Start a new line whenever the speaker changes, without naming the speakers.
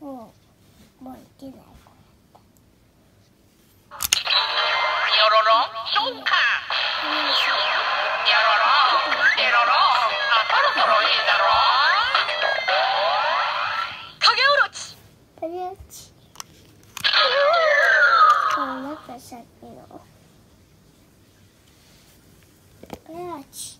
もうもういけないこれ。よ
ろろ
そうか。よろろよろろあ
そろそろいいだろう。影おろち。
影おろち。この中さっきの。影おろち。